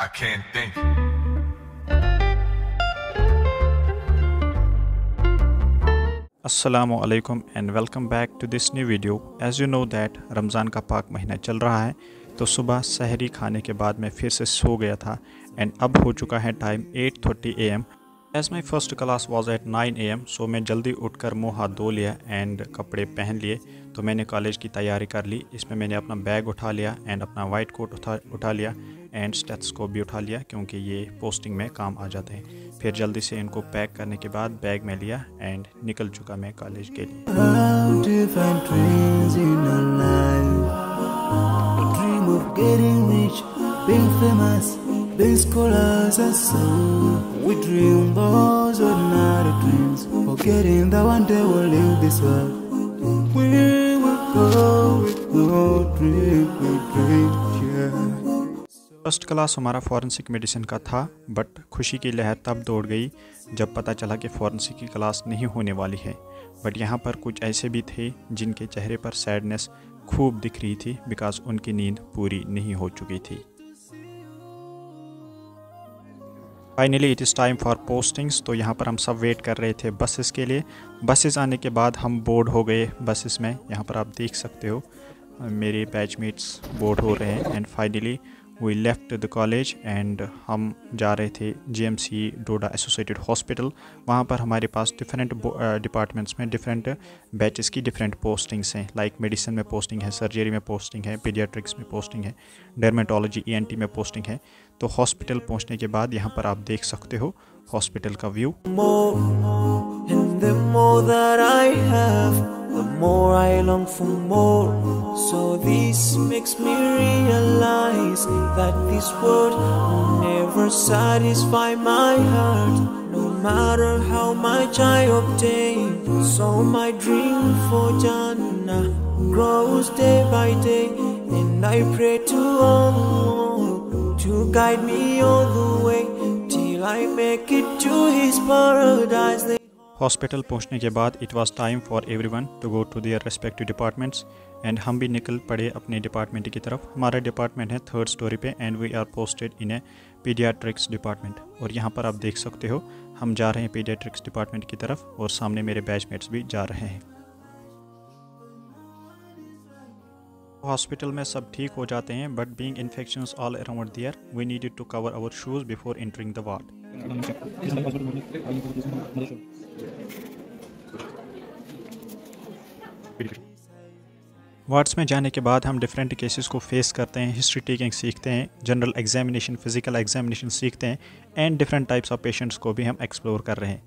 I can't think. वालेकुम and welcome back to this new video as you know that Ramzan का पाक महीना चल रहा है तो सुबह सहरी खाने के बाद मैं फिर से सो गया था एंड अब हो चुका है time 8:30 thirty A M as my first class was at 9 M so मैं जल्दी उठकर मुँह हाथ धो लिया एंड कपड़े पहन लिए तो मैंने कॉलेज की तैयारी कर ली इसमें मैंने अपना बैग उठा लिया एंड अपना वाइट कोट उठा उठा लिया एंड स्टेथस्कोप भी उठा लिया क्योंकि ये पोस्टिंग में काम आ जाते हैं फिर जल्दी से इनको पैक करने के बाद बैग में लिया एंड निकल चुका मैं कॉलेज के लिए dreams being scholars and so. We dream those ordinary dreams, forgetting that one day we'll leave this world. We will go with no dream, we dream, yeah. First class हमारा forensic medicine का था, but खुशी की लहर तब दौड़ गई जब पता चला कि फॉरेंसिक की क्लास नहीं होने वाली है। बट यहाँ पर कुछ ऐसे भी थे जिनके चेहरे पर सैडनेस खूब दिख रही थी बिकॉज़ उनकी नींद पूरी नहीं हो चुकी थी। Finally it is time for postings तो यहाँ पर हम सब वेट कर रहे थे बसेस के लिए। बसेस आने के बाद हम बोर्ड हो गए बसेस में। यहाँ पर आप देख सकते हो, मेरे बैचमेट्स बोर्ड हो रहे हैं। And finally we left the college and हम जा रहे थे जीएमसी डोडा एसोसिएटेड हॉस्पिटल वहाँ पर हमारे पास डिफरेंट डिपार्टमेंट्स में डिफरेंट बैचेस की डिफरेंट पोस्टिंग्स हैं। लाइक मेडिसिन में पोस्टिंग है सर्जरी में पोस्टिंग है पीडियाट्रिक्स में पोस्टिंग है डर्मेटोलॉजी ईएनटी में पोस्टिंग है। तो हॉस्पिटल पहुँचने के बाद यहाँ पर आप देख सकते हो हॉस्पिटल का view more I long for more. So this makes me realize that this world will never satisfy my heart no matter how much I obtain so my dream for Jannah grows day by day and I pray to Allah to guide me all the way till I make it to His paradise. Hospital पहुँचने के बाद it was time for everyone to go to their respective departments and हम भी निकल पड़े अपने department की तरफ़। हमारा डिपार्टमेंट है थर्ड स्टोरी पे and we are posted in a paediatrics department और यहाँ पर आप देख सकते हो, हम जा रहे हैं पीडियाट्रिक्स डिपार्टमेंट की तरफ़ और सामने मेरे बैचमेट्स भी जा रहे हैं। हॉस्पिटल में सब ठीक हो जाते हैं but being infection all around there we needed to cover our shoes before entering the ward wards में जाने के बाद हम डिफरेंट केसेस को फेस करते हैं हिस्ट्री टेकिंग सीखते हैं जनरल एग्जामिनेशन फ़िज़िकल एग्जामिनेशन सीखते हैं and different types of patients को भी हम एक्सप्लोर कर रहे हैं.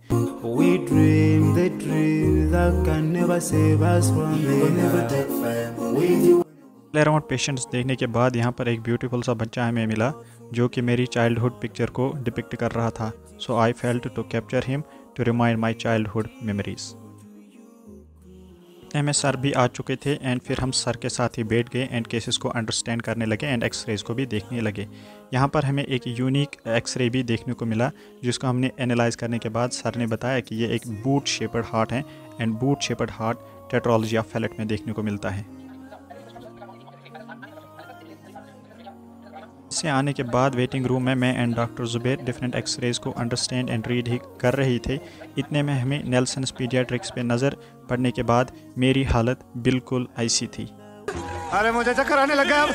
अराउंड पेशेंट्स देखने के बाद यहाँ पर एक ब्यूटीफुल सा बच्चा हमें मिला जो कि मेरी चाइल्डहुड पिक्चर को डिपिक्ट कर रहा था। So I felt to capture him to remind my childhood memories इतने में सर भी आ चुके थे एंड फिर हम सर के साथ ही बैठ गए एंड केसेस को अंडरस्टैंड करने लगे एंड एक्सरेज को भी देखने लगे। यहाँ पर हमें एक यूनिक एक्सरे भी देखने को मिला, जिसको हमने एनालाइज करने के बाद सर ने बताया कि ये एक बूट शेपर्ड हार्ट है and boot shaped heart tetralogy of Fallot में देखने को मिलता है। से आने के बाद वेटिंग रूम में मैं and doctor Zubair different x-rays को अंडरस्टैंड एंड रीड ही कर रही थे। इतने में हमें नेल्सन पीडियाट्रिक्स पे नज़र पड़ने के बाद मेरी हालत बिल्कुल ऐसी थी। अरे मुझे चक्कर आने लगा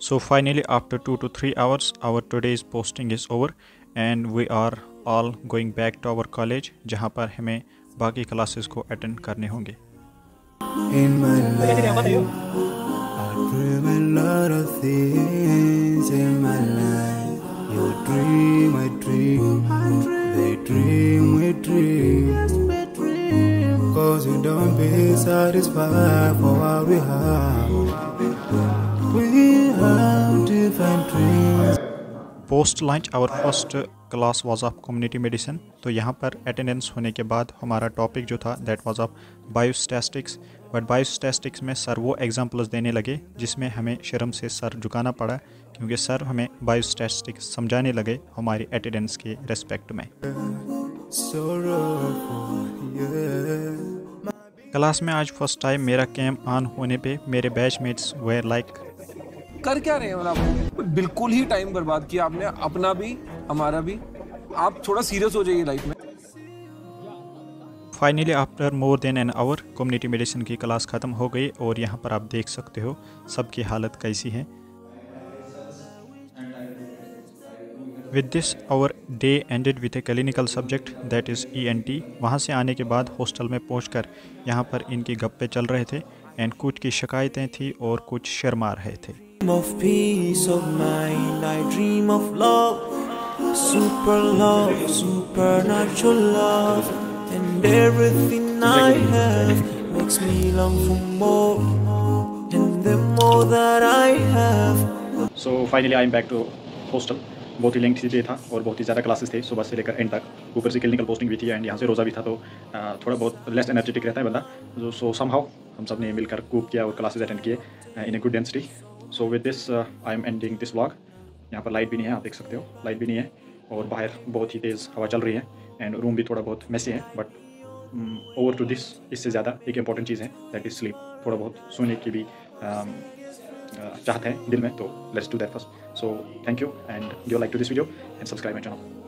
So finally after 2 to 3 hours our today's posting is over. And we are all going back to our college जहाँ पर हमें बाकी क्लासेस को अटेंड करने होंगे. Cause we don't be satisfied for what we have. We have different dreams. Post lunch hour first class was of community medicine तो यहाँ पर अटेंडेंस होने के बाद हमारा टॉपिक जो था that was of biostatistics but biostatistics में सर वो एग्जांपल्स देने लगे, जिसमें हमें शर्म से सर झुकाना पड़ा, क्योंकि सर हमें बायोस्टैटिक्स समझाने लगे हमारी अटेंडेंस के रेस्पेक्ट में। क्लास में आज फ़र्स्ट टाइम मेरा कैम ऑन होने पे मेरे बैचमेट्स वेयर लाइक कर क्या रहे हैं आप? बिल्कुल ही टाइम बर्बाद किया आपने, अपना भी, हमारा भी। आप थोड़ा सीरियस हो जाइए लाइफ में। Finally after more than an hour community medicine की क्लास ख़त्म हो गई और यहाँ पर आप देख सकते हो, सबकी हालत कैसी है। With this our day ended with a clinical subject that is E N T वहाँ से आने के बाद हॉस्टल में पहुँच कर यहाँ पर इनकी गप्पे चल रहे थे एंड कुछ की शिकायतें थी और कुछ शर्मा रहे थे। Of peace of mind, I dream of love, super love, supernatural love, and everything I have makes me long for more, and the more that I have. So finally I am back to hostel बहुत ही lengthy day था और बहुत ही ज़्यादा classes थे। सुबह से लेकर एंड तक। ऊपर से क्लिनिकल पोस्टिंग भी थी एंड यहाँ से रोज़ा भी था तो थोड़ा बहुत लेस एनर्जेटिक रहता है बंदा। सो सम हाउ हम सबने मिलकर कूप किया और क्लासेस अटेंड किए in a good density so with this I am ending this blog यहाँ पर लाइट भी नहीं है आप देख सकते हो। लाइट भी नहीं है और बाहर बहुत ही तेज़ हवा चल रही है एंड रूम भी थोड़ा बहुत मैसी है बट ओवर टू दिस इससे ज़्यादा एक इंपॉर्टेंट चीज़ है दैट इज़ स्लीप थोड़ा बहुत सोने की भी um, चाहते हैं दिल में तो let's do that first so thank you and you like to this video and subscribe my channel